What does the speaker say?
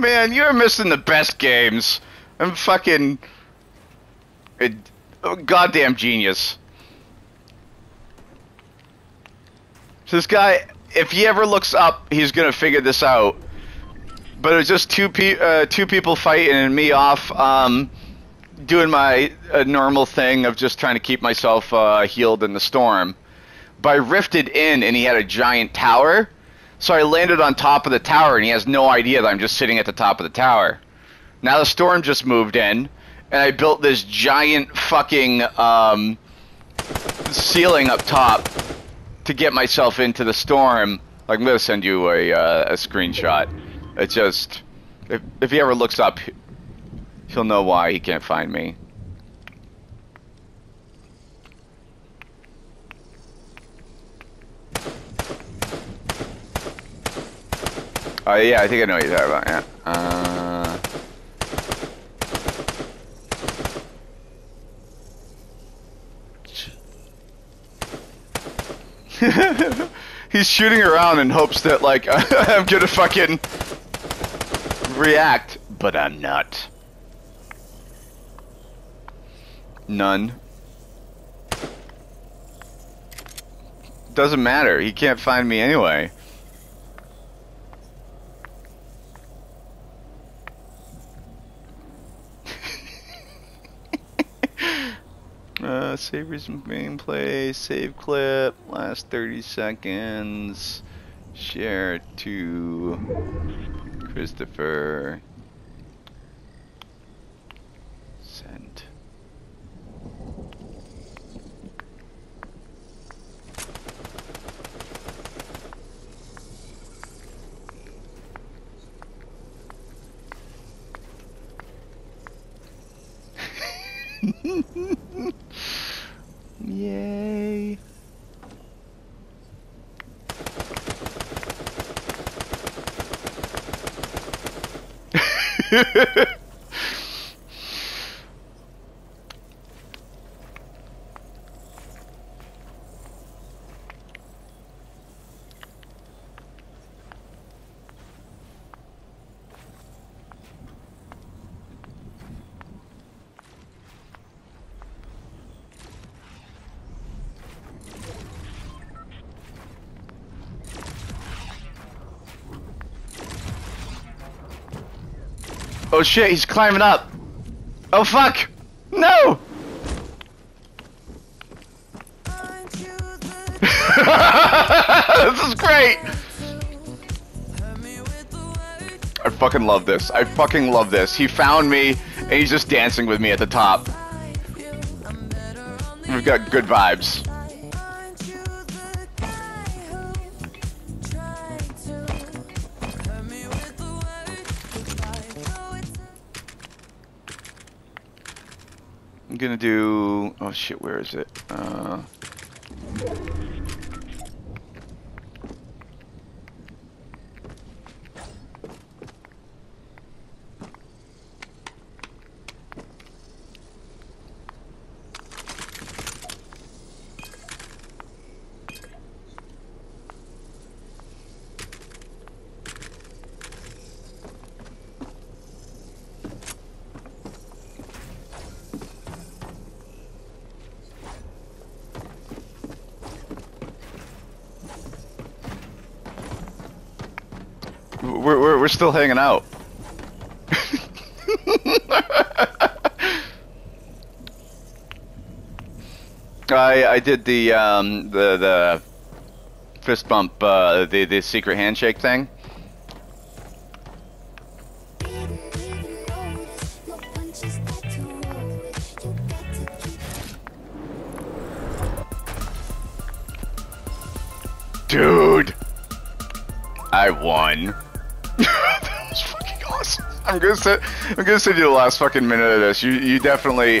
man, you're missing the best games. I'm fucking a, a goddamn genius. So this guy, if he ever looks up, he's gonna figure this out. But it was just two pe uh, two people fighting and me off, um, doing my uh, normal thing of just trying to keep myself uh, healed in the storm. But I rifted in and he had a giant tower, so I landed on top of the tower and he has no idea that I'm just sitting at the top of the tower. Now the storm just moved in, and I built this giant fucking um, ceiling up top to get myself into the storm. Like, I'm gonna send you a, uh, a screenshot. It just, if, if he ever looks up, he'll know why he can't find me. Oh yeah, I think I know what you're talking about. Yeah. Uh... He's shooting around in hopes that like I'm gonna fucking react, but I'm not. None. Doesn't matter. He can't find me anyway. Uh, save recent gameplay, save clip, last 30 seconds, share to Christopher, send. Yay. Oh shit, he's climbing up. Oh fuck! No! this is great! I fucking love this. I fucking love this. He found me, and he's just dancing with me at the top. We've got good vibes. I'm gonna do. Oh shit, where is it? Uh. We're, we're, we're still hanging out. I I did the um the the fist bump uh the the secret handshake thing. Dude, I won. I'm gonna send I'm gonna send you the last fucking minute of this. You you definitely